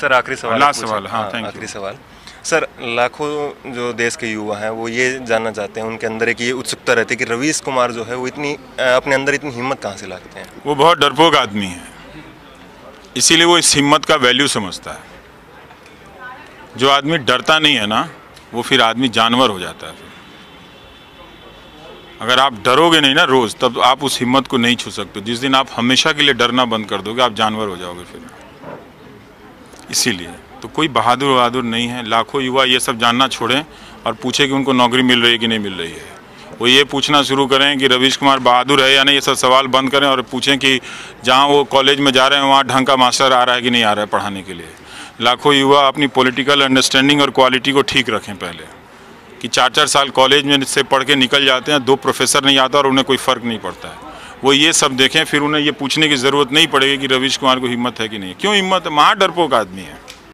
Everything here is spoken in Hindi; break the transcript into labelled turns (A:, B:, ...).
A: सर आखिरी सवाल
B: लास्ट सवाल, हाँ, you.
A: आखिरी सवाल। सर लाखों जो देश के युवा हैं वो ये जानना चाहते हैं उनके अंदर एक ये उत्सुकता रहती है कि रवीश कुमार जो है वो इतनी अपने अंदर इतनी हिम्मत कहाँ से लाते हैं?
B: वो बहुत डरपोक आदमी है। इसीलिए वो इस हिम्मत का वैल्यू समझता है। जो आदमी डरता नहीं है ना वो फिर आदमी जानवर हो जाता है फिर। अगर आप डरोगे नहीं ना रोज तब आप उस हिम्मत को नहीं छू सकते। जिस दिन आप हमेशा के लिए डरना बंद कर दोगे आप जानवर हो जाओगे फिर। इसीलिए। तो कोई बहादुर बहादुर नहीं है। लाखों युवा ये सब जानना छोड़ें और पूछे कि उनको नौकरी मिल रही है कि नहीं मिल रही है। वो ये पूछना शुरू करें कि रवीश कुमार बहादुर है या नहीं, ये सब सवाल बंद करें और पूछें कि जहाँ वो कॉलेज में जा रहे हैं, वहाँ ढंग का मास्टर आ रहा है कि नहीं आ रहा है पढ़ाने के लिए। लाखों युवा अपनी पॉलिटिकल अंडरस्टैंडिंग और क्वालिटी को ठीक रखें पहले। कि चार चार साल कॉलेज में से पढ़ के निकल जाते हैं, दो प्रोफेसर नहीं आता और उन्हें कोई फ़र्क नहीं पड़ता है। वो ये सब देखें, फिर उन्हें ये पूछने की ज़रूरत नहीं पड़ेगी कि रवीश कुमार को हिम्मत है कि नहीं। क्यों हिम्मत? महा डरपोक आदमी है।